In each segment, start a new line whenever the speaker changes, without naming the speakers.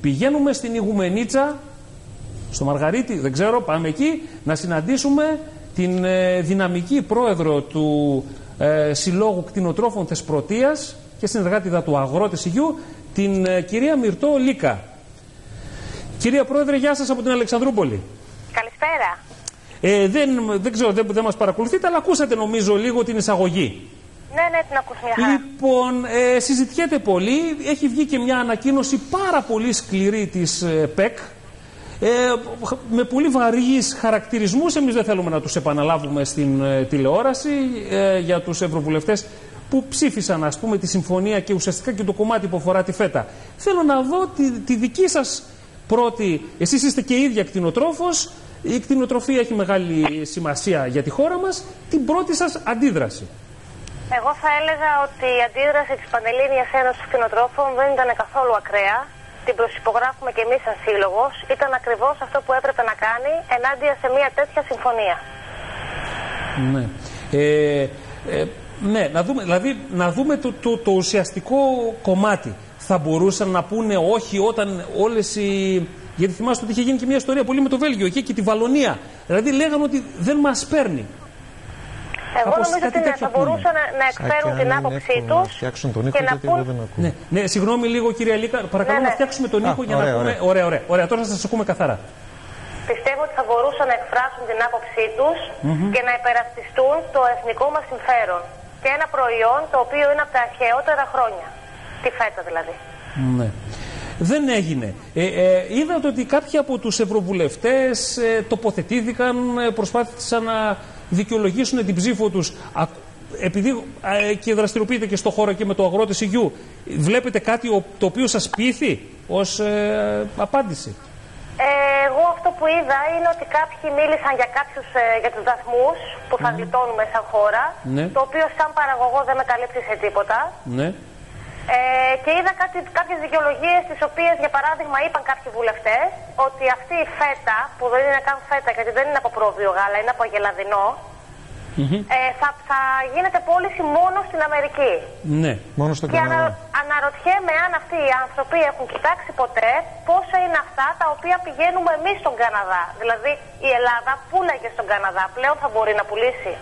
Πηγαίνουμε στην Ιγουμενίτσα, στο Μαργαρίτη, δεν ξέρω, πάμε εκεί, να συναντήσουμε την ε, δυναμική πρόεδρο του ε, Συλλόγου Κτηνοτρόφων Θεσπρωτείας και συνεργάτηδα του Αγρότης Υγιού, την ε, κυρία Μυρτώ Λίκα. Κυρία Πρόεδρε, γεια σας από την Αλεξανδρούπολη.
Καλησπέρα.
Ε, δεν, δεν ξέρω, δεν, δεν μας παρακολουθείτε, αλλά ακούσατε νομίζω λίγο την εισαγωγή.
Ναι, ναι, την ακούς μια χαρά.
Λοιπόν, ε, συζητιέται πολύ. Έχει βγει και μια ανακοίνωση πάρα πολύ σκληρή της ε, ΠΕΚ. Ε, με πολύ βαρύς χαρακτηρισμούς. Εμείς δεν θέλουμε να τους επαναλάβουμε στην ε, τηλεόραση ε, για τους ευρωβουλευτές που ψήφισαν ας πούμε τη συμφωνία και ουσιαστικά και το κομμάτι που αφορά τη ΦΕΤΑ. Θέλω να δω τη, τη δική σας πρώτη... Εσείς είστε και ίδια κτηνοτρόφος. Η κτηνοτροφία έχει μεγάλη σημασία για τη χώρα μας. Την πρώτη σας αντίδραση.
Εγώ θα έλεγα ότι η αντίδραση της Πανελλήνιας Ένωσης Κτηνοτρόφων δεν ήταν καθόλου ακραία. Την προσυπογράφουμε και εμείς σαν σύλλογος. Ήταν ακριβώς αυτό που έπρεπε να κάνει ενάντια σε μια τέτοια συμφωνία.
Ναι. Ε, ε, ναι, να δούμε, δηλαδή να δούμε το, το, το ουσιαστικό κομμάτι. Θα μπορούσαν να πούνε όχι όταν όλες οι... Γιατί θυμάστε ότι είχε γίνει και μια ιστορία πολύ με το Βέλγιο εκεί και τη Βαλονία. Δηλαδή λέγανε ότι δεν μας παίρνει.
Εγώ
Κάπως
νομίζω
κάτι
ότι ναι,
τέτοιο
θα μπορούσαν να, να εκφέρουν την άποψή τους και να πούν.
Ναι, ναι, συγγνώμη λίγο κυρία Λίκα, παρακαλώ
Ναι,
να
ναι.
φτιάξουμε τον ήχο
Α,
για
ωραία,
να πούμε.
ωραία.
Ωραία, ωραία, ωραία. Τώρα θα σας ακούμε καθαρά.
Πιστεύω ότι θα μπορούσαν να εκφράσουν την άποψή τους και να υπερασπιστούν το εθνικό μας συμφέρον. Και ένα προϊόν το οποίο είναι από τα αρχαιότερα χρόνια. Τη φέτα δηλαδή.
Ναι. Δεν έγινε. Ε, ε, είδατε ότι κάποιοι από τους ευρωβουλευτές ε, τοποθετήθηκαν, ε, προσπάθησαν να δικαιολογήσουν την ψήφο τους. Α, επειδή ε, και δραστηριοποιείτε και στο χώρο και με το αγρότη υγιού, βλέπετε κάτι ο- το οποίο σας πείθει ως ε, απάντηση;
Ε, εγώ αυτό που είδα είναι ότι κάποιοι μίλησαν για, κάποιους, ε, για τους δαθμούς που θα γλιτώνουμε σαν χώρα,
Ναι.
το οποίο σαν παραγωγό δεν με καλύπτει σε τίποτα.
Ναι.
Ε, και είδα κάτι, κάποιες δικαιολογίες τις οποίες για παράδειγμα είπαν κάποιοι βουλευτές ότι αυτή η φέτα που δεν είναι καν φέτα γιατί δεν είναι από πρόβιο γάλα, είναι από γελαδινό ε, θα, θα γίνεται πώληση μόνο στην Αμερική.
Ναι.
Μόνο στον
Και ανα,
Καναδά.
αναρωτιέμαι αν αυτοί οι άνθρωποι έχουν κοιτάξει ποτέ πόσα είναι αυτά τα οποία πηγαίνουμε εμείς στον Καναδά. Δηλαδή η Ελλάδα πουλάγε στον Καναδά, πλέον θα μπορεί να πουλήσει.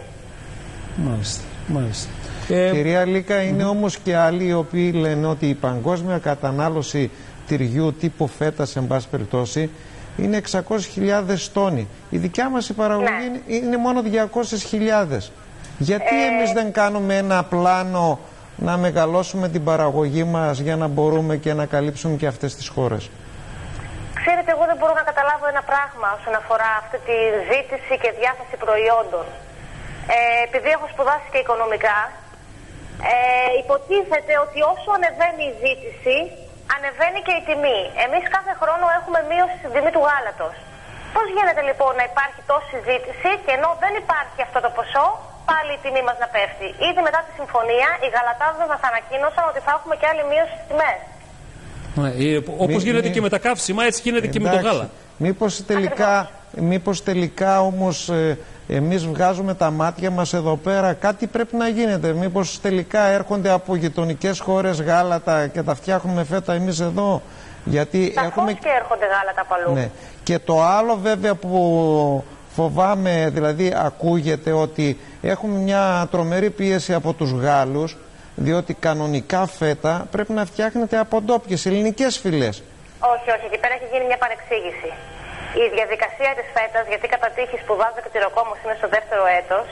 Μάλιστα. Μάλιστα. Ε,
Κυρία Λίκα, είναι όμως και άλλοι οι οποίοι λένε ότι η παγκόσμια κατανάλωση τυριού τύπου φέτας, εν πάση περιπτώσει, είναι 600.000 τόνοι. Η δικιά μας η παραγωγή
Ναι.
είναι, είναι μόνο 200.000. Γιατί εμείς δεν κάνουμε ένα πλάνο να μεγαλώσουμε την παραγωγή μας για να μπορούμε και να καλύψουμε και αυτές τις χώρες;
Ξέρετε, εγώ δεν μπορώ να καταλάβω ένα πράγμα όσον αφορά αυτή τη ζήτηση και διάθεση προϊόντων. Ε, επειδή έχω σπουδάσει και οικονομικά, ε, υποτίθεται ότι όσο ανεβαίνει η ζήτηση, ανεβαίνει και η τιμή. Εμείς κάθε χρόνο έχουμε μείωση στην τιμή του γάλατος. Πώς γίνεται λοιπόν να υπάρχει τόση ζήτηση και ενώ δεν υπάρχει αυτό το ποσό, πάλι η τιμή μας να πέφτει. Ήδη μετά τη συμφωνία, οι γαλατάδες μας ανακοίνωσαν ότι θα έχουμε και άλλη μείωση στις τιμές.
ναι, ε, όπως
Μη-
γίνεται
μη-
και με τα καύσιμα, έτσι γίνεται και με το
Εντάξει.
γάλα.
Μήπως τελικά, μήπως τελικά όμως ε, εμείς βγάζουμε τα μάτια μας εδώ πέρα κάτι πρέπει να γίνεται. Μήπως τελικά έρχονται από γειτονικές χώρες γάλατα και τα φτιάχνουμε φέτα εμείς εδώ; Γιατί
Σαφώς
έχουμε...
και έρχονται γάλατα από αλλού.
Ναι. Και το άλλο βέβαια που φοβάμαι, δηλαδή ακούγεται ότι έχουμε μια τρομερή πίεση από τους Γάλλους διότι κανονικά φέτα πρέπει να φτιάχνεται από ντόπιες ελληνικές φυλές.
Όχι, όχι, εκεί πέρα έχει γίνει μια παρεξήγηση. Η διαδικασία της φέτας, γιατί κατά τύχης σπουδάζω και τυροκόμο είναι στο δεύτερο έτος,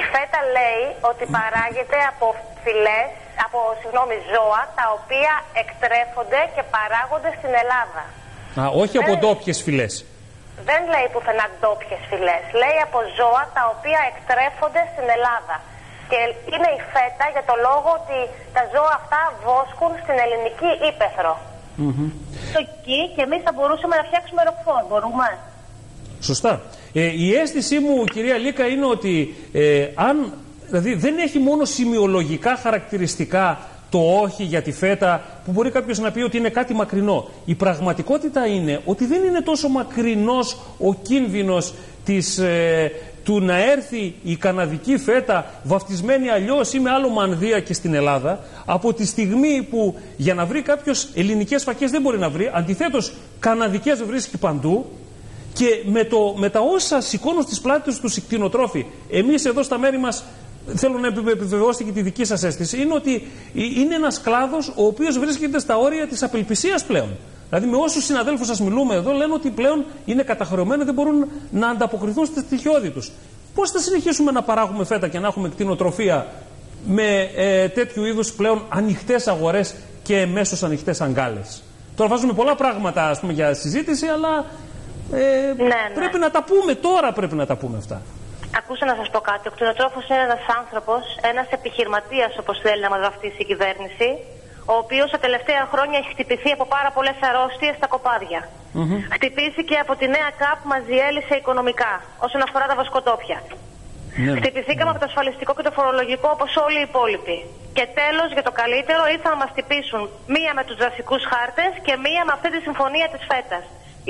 η φέτα λέει ότι παράγεται από φυλές, από συγγνώμη, ζώα τα οποία εκτρέφονται και παράγονται στην Ελλάδα.
Α, όχι από
Ε.
ντόπιες φυλές.
Δεν λέει πουθενά ντόπιες φυλές. Λέει από ζώα τα οποία εκτρέφονται στην Ελλάδα. Και είναι η φέτα για το λόγο ότι τα ζώα αυτά βόσκουν στην ελληνική ύπεθρο. Στο εκεί και εμείς θα μπορούσαμε να φτιάξουμε ροκφόρ. Μπορούμε.
Σωστά. Ε, η αίσθησή μου, κυρία Λίκα, είναι ότι ε, αν. Δηλαδή δεν έχει μόνο σημειολογικά χαρακτηριστικά το όχι για τη φέτα που μπορεί κάποιος να πει ότι είναι κάτι μακρινό. Η πραγματικότητα είναι ότι δεν είναι τόσο μακρινός ο κίνδυνος της, ε, του να έρθει η καναδική φέτα βαφτισμένη αλλιώς ή με άλλο μανδύα και στην Ελλάδα, από τη στιγμή που για να βρει κάποιος ελληνικές φακές δεν μπορεί να βρει, αντιθέτως καναδικές βρίσκει παντού, και με, το, με τα όσα σηκώνουν στις πλάτες τους οι κτηνοτρόφοι, εμείς εδώ στα μέρη μας, θέλω να επιβεβαιώσετε και τη δική σας αίσθηση, είναι ότι είναι ένας κλάδος ο οποίος βρίσκεται στα όρια της απελπισίας πλέον. Δηλαδή, με όσους συναδέλφους σας μιλούμε εδώ, λένε ότι πλέον είναι καταχρεωμένοι, δεν μπορούν να ανταποκριθούν στη στοιχειώδη τους. Πώς θα συνεχίσουμε να παράγουμε φέτα και να έχουμε κτηνοτροφία με ε, τέτοιου είδους πλέον ανοιχτές αγορές και μέσως ανοιχτές αγκάλες; Τώρα βάζουμε πολλά πράγματα ας πούμε, για συζήτηση, αλλά ε,
ναι, ναι.
πρέπει να τα πούμε τώρα. Πρέπει να τα πούμε αυτά.
Ακούστε να σας πω κάτι. Ο κτηνοτρόφος είναι ένας άνθρωπος, ένας επιχειρηματίας, όπως θέλει να μας βαφτίσει η κυβέρνηση, ο οποίος τα τελευταία χρόνια έχει χτυπηθεί από πάρα πολλές αρρώστιες στα κοπάδια. Mm-hmm. Χτυπήθηκε από τη νέα ΚΑΠ, μας διέλυσε οικονομικά όσον αφορά τα βοσκοτόπια. Ναι. Χτυπηθήκαμε από το ασφαλιστικό και το φορολογικό όπως όλοι οι υπόλοιποι. Και τέλος, για το καλύτερο, ήρθαν να μας χτυπήσουν μία με τους δασικούς χάρτες και μία με αυτή τη συμφωνία της ΦΕΤΑ.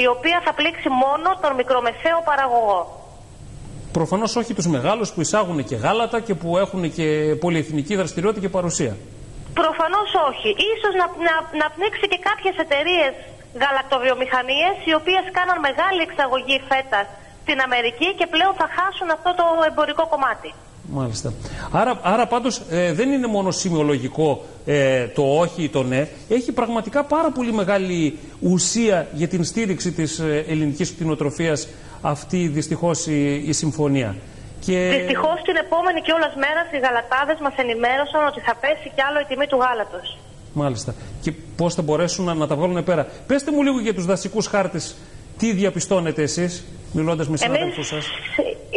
Η οποία θα πλήξει μόνο τον μικρομεσαίο παραγωγό.
Προφανώς όχι τους μεγάλους που εισάγουν και γάλατα και που έχουν και πολυεθνική δραστηριότητα και παρουσία.
Προφανώς όχι. σω να, να, να πνίξει και κάποιες εταιρείες γαλακτοβιομηχανίες οι οποίες κάναν μεγάλη εξαγωγή φέτα στην Αμερική και πλέον θα χάσουν αυτό το εμπορικό κομμάτι.
Μάλιστα. Άρα, άρα πάντως ε, δεν είναι μόνο σημειολογικό ε, το όχι ή το ναι. Έχει πραγματικά πάρα πολύ μεγάλη ουσία για την στήριξη της ε, ελληνικής κτηνοτροφίας αυτή δυστυχώς η, η συμφωνία.
Και... Δυστυχώς την επόμενη κιόλα μέρα οι γαλατάδες μας ενημέρωσαν ότι θα πέσει κι άλλο η τιμή του γάλατος.
Μάλιστα. Και πώς θα μπορέσουν να, να τα βγάλουν πέρα. Πετε μου λίγο για τους δασικούς χάρτες. Τι διαπιστώνετε εσείς, μιλώντας με συναδέλφου σας;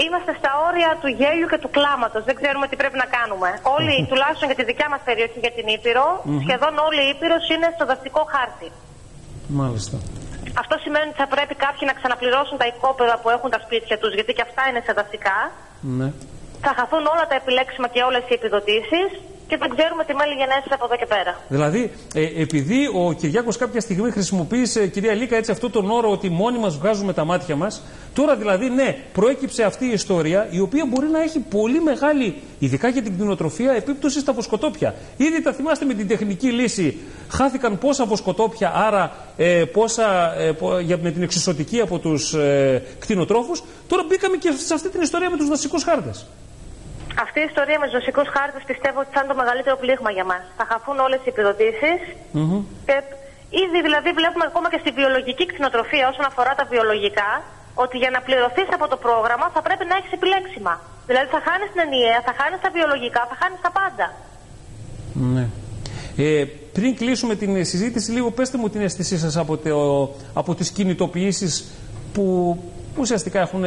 Είμαστε στα όρια του γέλιου και του κλάματος. Δεν ξέρουμε τι πρέπει να κάνουμε. Όλοι, τουλάχιστον για τη δικιά μας περιοχή, για την Ήπειρο, σχεδόν όλη η Ήπειρος είναι στο δασικό χάρτη.
Μάλιστα.
Αυτό σημαίνει ότι θα πρέπει κάποιοι να ξαναπληρώσουν τα οικόπεδα που έχουν τα σπίτια τους, γιατί και αυτά είναι σε δασικά.
Ναι.
Θα χαθούν όλα τα επιλέξιμα και όλες οι επιδοτήσεις και δεν ξέρουμε τι μέλη γενέσει από εδώ και πέρα.
Δηλαδή, ε, επειδή ο Κυριάκος κάποια στιγμή χρησιμοποίησε, κυρία Λίκα, έτσι αυτόν τον όρο ότι μόνοι μας βγάζουμε τα μάτια μας, τώρα δηλαδή, ναι, προέκυψε αυτή η ιστορία η οποία μπορεί να έχει πολύ μεγάλη, ειδικά για την κτηνοτροφία, επίπτωση στα βοσκοτόπια. Ήδη τα θυμάστε με την τεχνική λύση, χάθηκαν πόσα βοσκοτόπια, άρα ε, πόσα, ε, για, με την εξισωτική από τους ε, κτηνοτρόφους. Τώρα μπήκαμε και σε αυτή την ιστορία με τους δασικούς χάρτες.
Αυτή η ιστορία με τους δοσικού χάρτες πιστεύω ότι θα είναι το μεγαλύτερο πλήγμα για μας. Θα χαθούν όλες οι επιδοτήσεις. Mm-hmm. Και ήδη δηλαδή βλέπουμε ακόμα και στη βιολογική κτηνοτροφία όσον αφορά τα βιολογικά ότι για να πληρωθείς από το πρόγραμμα θα πρέπει να έχεις επιλέξιμα. Δηλαδή θα χάνεις την ενιαία, θα χάνεις τα βιολογικά, θα χάνεις τα πάντα.
Ναι. Ε, πριν κλείσουμε την συζήτηση, λίγο πέστε μου την αίσθησή σας από, το, από τις κινητοποιήσεις που ουσιαστικά έχουν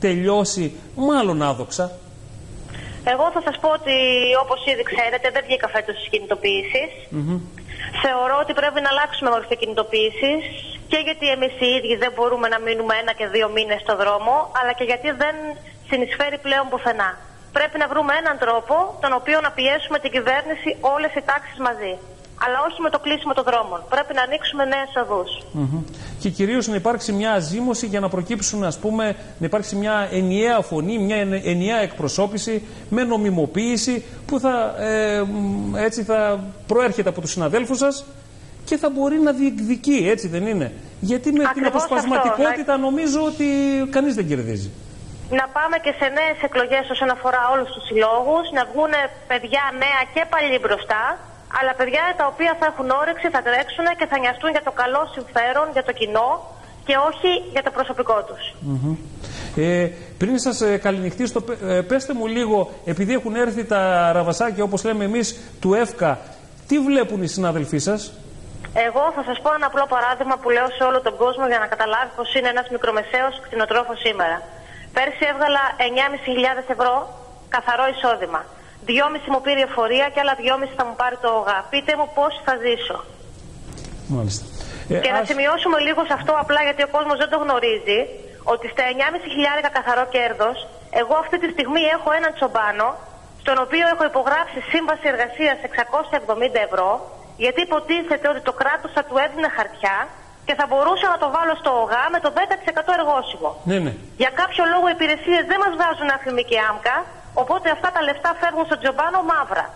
τελειώσει μάλλον άδοξα.
Εγώ θα σας πω ότι όπως ήδη ξέρετε δεν βγήκα φέτος στις κινητοποιήσεις. Θεωρώ ότι πρέπει να αλλάξουμε μορφή κινητοποίηση και γιατί εμείς οι ίδιοι δεν μπορούμε να μείνουμε ένα και δύο μήνες στο δρόμο, αλλά και γιατί δεν συνεισφέρει πλέον πουθενά. Πρέπει να βρούμε έναν τρόπο τον οποίο να πιέσουμε την κυβέρνηση όλες οι τάξεις μαζί αλλά όχι με το κλείσιμο των δρόμων. Πρέπει να ανοίξουμε νέες οδούς.
Και κυρίως να υπάρξει μια ζήμωση για να προκύψουν, ας πούμε, να υπάρξει μια ενιαία φωνή, μια ενιαία εκπροσώπηση με νομιμοποίηση που θα, ε, έτσι θα προέρχεται από τους συναδέλφους σας και θα μπορεί να διεκδικεί, έτσι δεν είναι; Γιατί με την αποσπασματικότητα νομίζω ότι κανείς δεν κερδίζει.
Να πάμε και σε νέες εκλογές όσον αφορά όλους τους συλλόγους, να βγουν παιδιά νέα και παλιοί μπροστά, αλλά παιδιά τα οποία θα έχουν όρεξη, θα τρέξουν και θα νοιαστούν για το καλό συμφέρον, για το κοινό και όχι για το προσωπικό τους.
Mm ε, πριν σας ε, καληνυχτήσω, ε, πέστε μου λίγο, επειδή έχουν έρθει τα ραβασάκια όπως λέμε εμείς του ΕΦΚΑ, τι βλέπουν οι συνάδελφοί σας;
Εγώ θα σας πω ένα απλό παράδειγμα που λέω σε όλο τον κόσμο για να καταλάβεις πως είναι ένας μικρομεσαίος κτηνοτρόφος σήμερα. Πέρσι έβγαλα 9.500 ευρώ καθαρό εισόδημα. Δυόμιση μου πήρε εφορία και άλλα δυόμιση θα μου πάρει το ΟΓΑ. Πείτε μου πώς θα ζήσω.
Μάλιστα.
Ε, και ας... να σημειώσουμε λίγο σε αυτό απλά γιατί ο κόσμος δεν το γνωρίζει ότι στα 9,5 χιλιάρικα καθαρό κέρδος, εγώ αυτή τη στιγμή έχω έναν τσομπάνο στον οποίο έχω υπογράψει σύμβαση εργασίας 670 ευρώ γιατί υποτίθεται ότι το κράτος θα του έδινε χαρτιά και θα μπορούσα να το βάλω στο ΟΓΑ με το 10% εργόσιμο.
Ναι, ναι.
Για κάποιο λόγο οι υπηρεσίες δεν μας βγάζουν αφημί και άμκα, οπότε αυτά τα λεφτά φεύγουν στον Τζομπάνο μαύρα.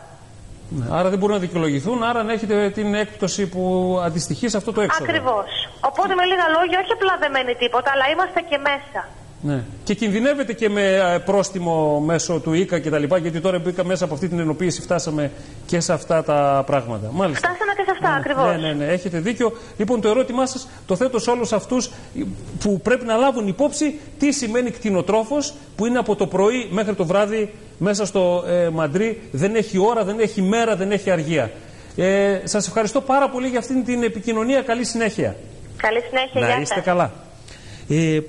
Ναι, Άρα δεν μπορούν να δικαιολογηθούν, άρα να έχετε την έκπτωση που αντιστοιχεί σε αυτό το έξοδο.
Ακριβώς. Οπότε με λίγα λόγια, όχι απλά δεν μένει τίποτα, αλλά είμαστε και μέσα.
Ναι. Και κινδυνεύετε και με ε, πρόστιμο μέσω του ΙΚΑ και τα λοιπά, γιατί τώρα μπήκα μέσα από αυτή την ενοποίηση φτάσαμε και σε αυτά τα πράγματα. Μάλιστα.
Φτάσαμε και σε αυτά,
Ναι,
ακριβώς.
Ναι, ναι, ναι, έχετε δίκιο. Λοιπόν, το ερώτημά σας το θέτω σε όλους αυτούς που πρέπει να λάβουν υπόψη τι σημαίνει κτηνοτρόφος που είναι από το πρωί μέχρι το βράδυ μέσα στο ε, Μαντρί. Δεν έχει ώρα, δεν έχει μέρα, δεν έχει αργία. Ε, σας ευχαριστώ πάρα πολύ για αυτήν την επικοινωνία. Καλή συνέχεια.
Καλή συνέχεια,
να
γεια
είστε
σας.
καλά. Ε,